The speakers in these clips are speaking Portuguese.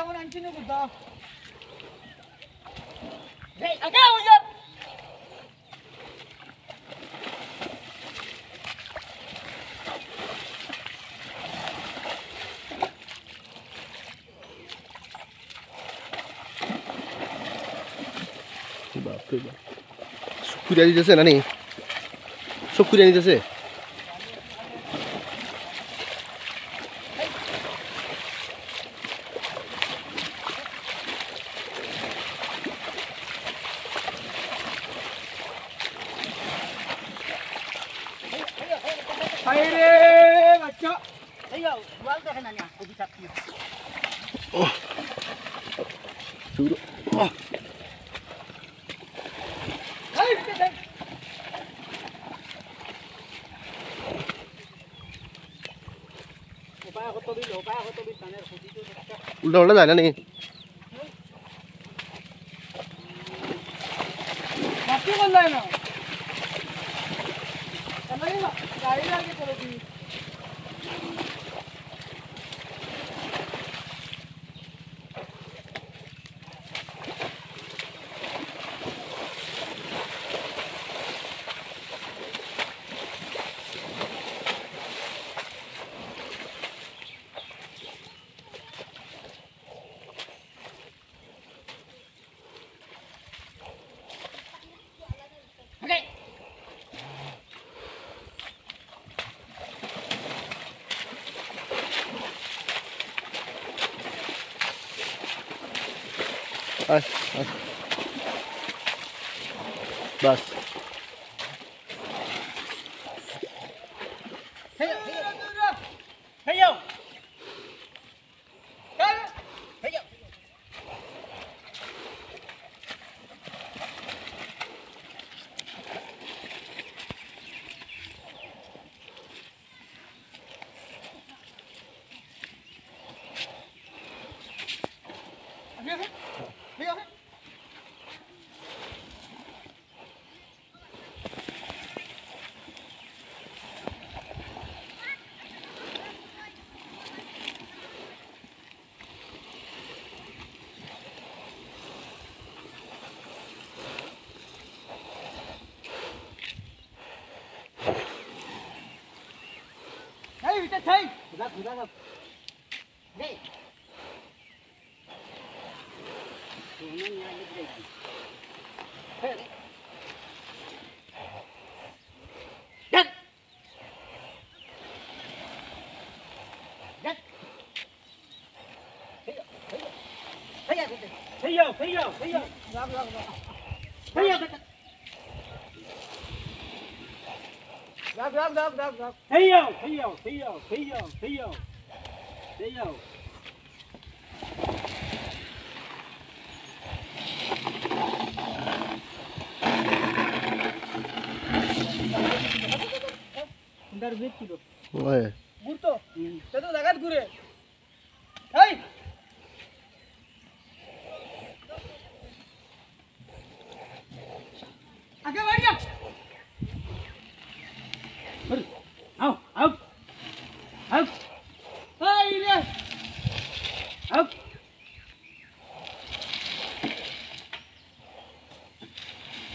병원 안 치는구나. 네, 아까 올려. बाप रे बाप सुकुरिया जैसे ना नहीं सुकुरिया जैसे रे बच्चा देखो वाल देखना नहीं आपको भी सकती है ओह शुरू ओह उल्टा उल्टा जाना नहीं बाकी बंदा है ना গাড়ি লাগে করে কি आए, आए। बस Hey! Berat, berat. Hey! Turunnya ada lagi. Hey! Dek! Dek! Hey! Hey! Hey! Hey! Hey! Hey! Hey! Hey! Hey! Hey! Hey! Hey! Hey! Hey! Grab, grab, grab, grab, grab. Hey yo, hey yo, hey yo, hey yo, hey yo. Hey yo. अंदर भी किलो ओए गुर तो ते तो जगत गुरे हाय आगे बढ़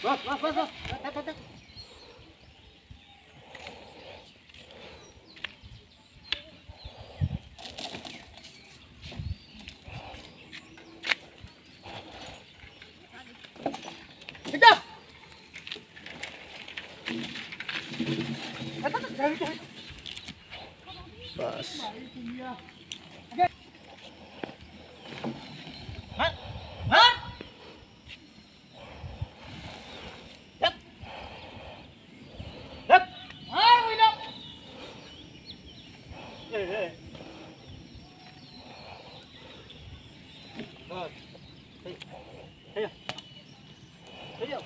Vai, Yeah.